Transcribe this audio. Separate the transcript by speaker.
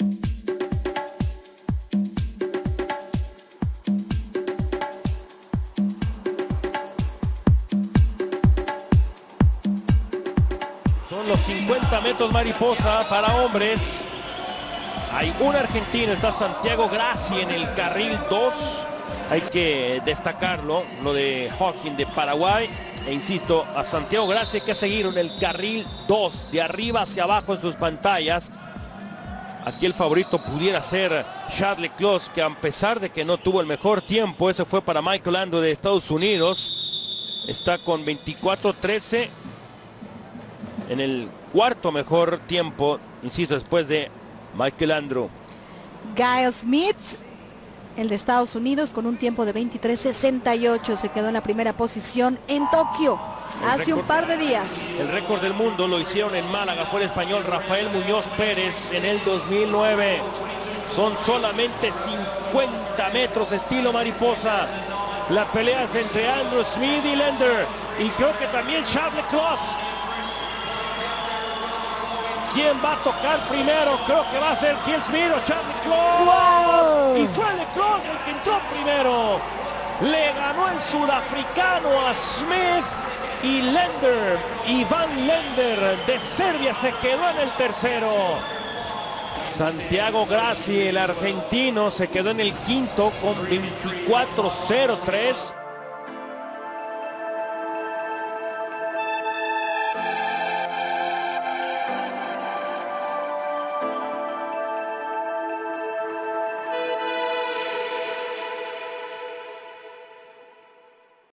Speaker 1: Son los 50 metros mariposa para hombres. Hay un argentino, está Santiago Graci en el carril 2. Hay que destacarlo, lo de Hawking de Paraguay. E insisto, a Santiago Graci hay que seguir en el carril 2, de arriba hacia abajo en sus pantallas. Aquí el favorito pudiera ser Charles Leclerc, que a pesar de que no tuvo el mejor tiempo, ese fue para Michael Landau de Estados Unidos. Está con 24-13 en el cuarto mejor tiempo, insisto, después de Michael Andrew.
Speaker 2: Gail Smith, el de Estados Unidos, con un tiempo de 23.68, se quedó en la primera posición en Tokio Hace un par de días.
Speaker 1: El récord del mundo lo hicieron en Málaga, fue el español Rafael Muñoz Pérez en el 2009. Son solamente 50 metros estilo mariposa. La pelea es entre Andrew Smith y Lender. Y creo que también Charles Leclerc. ¿Quién va a tocar primero? Creo que va a ser Kiel Smith o Charles.
Speaker 2: ¡Wow!
Speaker 1: Y fue Leclerc el que entró primero. Le ganó el sudafricano a Smith y Lender. Iván Lender de Serbia se quedó en el tercero. Santiago Graci, el argentino, se quedó en el quinto con 24-03.